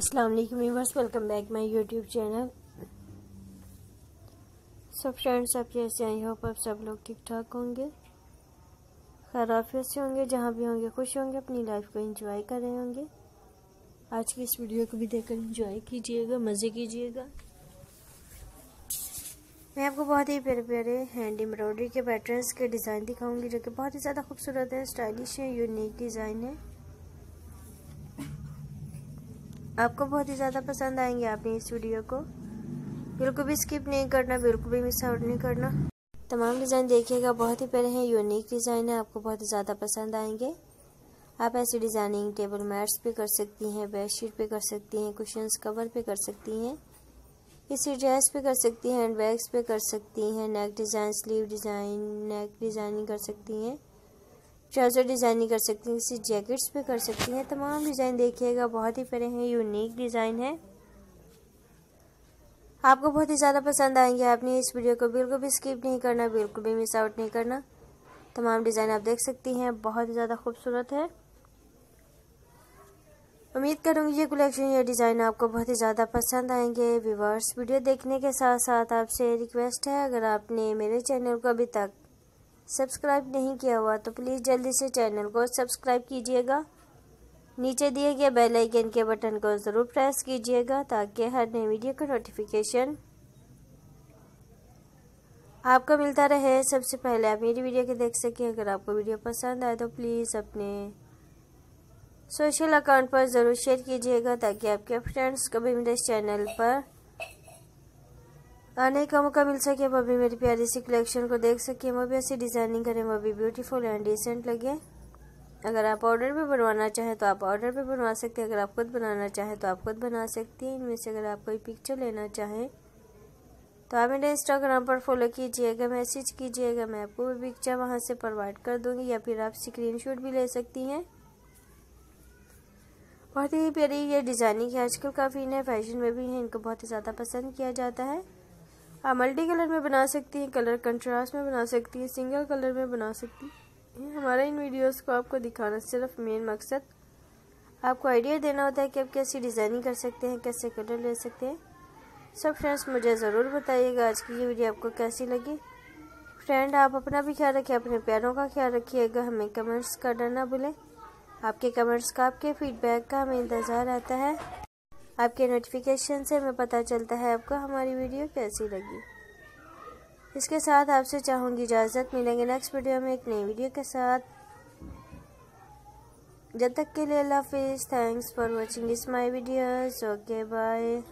वालेकुम viewers welcome back my YouTube channel सब friends आप कैसे आई होप आप सब लोग ठीक ठाक होंगे। खैराफियत से होंगे, जहाँ भी होंगे, खुश होंगे, अपनी लाइफ को एंजॉय कर रहे होंगे। आज की इस वीडियो को भी देखकर एंजॉय कीजिएगा, मज़े कीजिएगा। मैं आपको बहुत ही प्यारे प्यारे हैंड एम्ब्रॉयडरी के पैटर्न्स के डिज़ाइन दिखाऊँगी, जो कि बहुत ही ज़्यादा खूबसूरत है स्टाइलिश है यूनिक डिज़ाइन है। आपको बहुत ही ज़्यादा पसंद आएँगे आपने इस वीडियो को। बिल्कुल भी स्किप नहीं करना, बिल्कुल भी मिस आउट नहीं करना। तमाम डिज़ाइन देखिएगा, बहुत ही प्यारे हैं यूनिक डिज़ाइन है, आपको बहुत ही ज़्यादा पसंद आएँगे। आप ऐसी डिज़ाइनिंग टेबल मैट्स पे कर सकती हैं बेड शीट पे कर सकती हैं कुशंस कवर पे कर सकती हैं। इसी ड्रेस पे कर सकती हैं हैंड बैग्स पे कर सकती हैं neck design sleeve design neck designing कर सकती हैं। ट्राउज़र डिज़ाइनिंग कर सकती किसी जैकेट्स पे कर सकती हैं। तमाम डिज़ाइन देखिएगा, बहुत ही प्यारे हैं, यूनिक डिज़ाइन है। आपको बहुत ही ज़्यादा पसंद आएँगे, आपने इस वीडियो को बिल्कुल भी स्किप नहीं करना, बिल्कुल भी मिस आउट नहीं करना। तमाम डिज़ाइन आप देख सकती हैं, बहुत ही ज़्यादा खूबसूरत है। उम्मीद करूँगी ये कलेक्शन, ये डिज़ाइन आपको बहुत ही ज़्यादा पसंद आएँगे। व्यूवर्स, वीडियो देखने के साथ साथ आपसे रिक्वेस्ट है, अगर आपने मेरे चैनल को अभी तक सब्सक्राइब नहीं किया हुआ तो प्लीज़ जल्दी से चैनल को सब्सक्राइब कीजिएगा। नीचे दिए गए बेल आइकन के बटन को ज़रूर प्रेस कीजिएगा ताकि हर नई वीडियो का नोटिफिकेशन आपको मिलता रहे। सबसे पहले आप मेरी वीडियो के देख सकें। अगर आपको वीडियो पसंद आए तो प्लीज़ अपने सोशल अकाउंट पर ज़रूर शेयर कीजिएगा ताकि आपके फ्रेंड्स को भी मेरे चैनल पर आने का मौका मिल सके वो भी मेरी प्यारी सी कलेक्शन को देख सके। वो भी ऐसी डिज़ाइनिंग करें वो भी ब्यूटीफुल एंड डिसेंट लगे। अगर आप ऑर्डर पे बनवाना चाहें तो आप ऑर्डर पे बनवा सकते हैं। अगर आप खुद बनाना चाहें तो आप खुद बना सकती हैं। इनमें से अगर आप कोई पिक्चर लेना चाहें तो आप मेरे इंस्टाग्राम पर फॉलो कीजिएगा मैसेज कीजिएगा। मैं आपको भी पिक्चर वहाँ से प्रोवाइड कर दूँगी या फिर आप स्क्रीन भी ले सकती हैं। बहुत ही प्यारी ये डिज़ाइनिंग है। आजकल काफ़ी नए फ़ैशन में भी हैं। इनको बहुत ही ज़्यादा पसंद किया जाता है। आप मल्टी कलर में बना सकती हैं कलर कंट्रास्ट में बना सकती हैं सिंगल कलर में बना सकती हैं। हमारा इन वीडियोस को आपको दिखाना सिर्फ़ मेन मकसद। आपको आइडिया देना होता है कि आप कैसी डिज़ाइनिंग कर सकते हैं, कैसे कलर ले सकते हैं। सब फ्रेंड्स मुझे ज़रूर बताइएगा आज की ये वीडियो आपको कैसी लगी। फ्रेंड आप अपना भी ख्याल रखिए, अपने प्यारों का ख्याल रखिएगा, हमें कमेंट्स करना ना भूलें। आपके कमेंट्स का, आपके फीडबैक का हमें इंतज़ार रहता है। आपके नोटिफिकेशन से हमें पता चलता है आपको हमारी वीडियो कैसी लगी। इसके साथ आपसे चाहूँगी इजाज़त, मिलेंगे नेक्स्ट वीडियो में एक नई वीडियो के साथ। जब तक के लिए अल्लाह हाफिज़ थैंक्स फॉर वॉचिंग इस माई वीडियोज़ ओके बाय